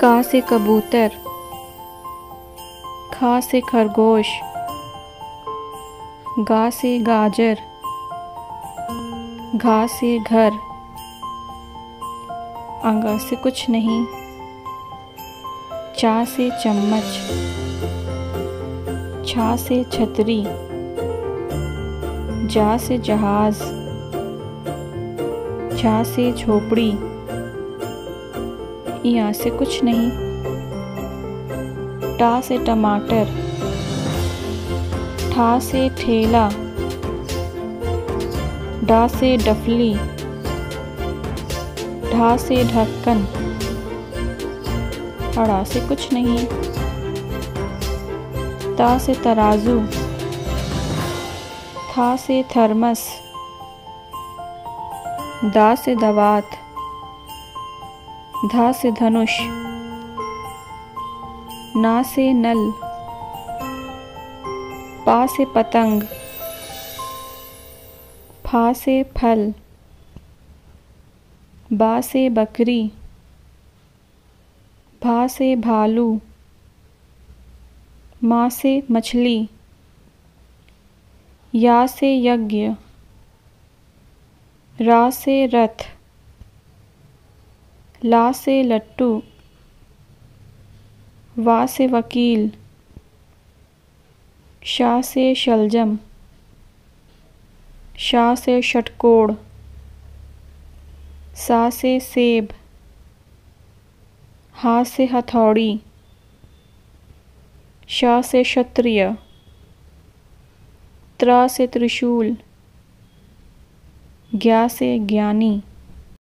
का से कबूतर, खा से खरगोश, गा से गाजर, घा से घर अंगा से कुछ नहीं, चा से चम्मच, छा से छतरी, जा से जहाज़ झा से झोपड़ी। यहाँ से कुछ नहीं। टा से टमाटर, ठा से ठेला, डा से डफली, ढा से ढक्कन, अड़ा से कुछ नहीं। ता से तराजू, था से थर्मस, दा से दवात धा से धनुष, ना से नल, पा से पतंग, फा से फल, बा से बकरी, भा से भालू, माँ से मछली, या से यज्ञ, रा से रथ। ला से लट्टू, वा से वकील, शा से शलजम, शा से षटकोण, सा से सेब, हा से हथौड़ी, शा से क्षत्रिय, त्रा से त्रिशूल ज्ञा से ज्ञानी।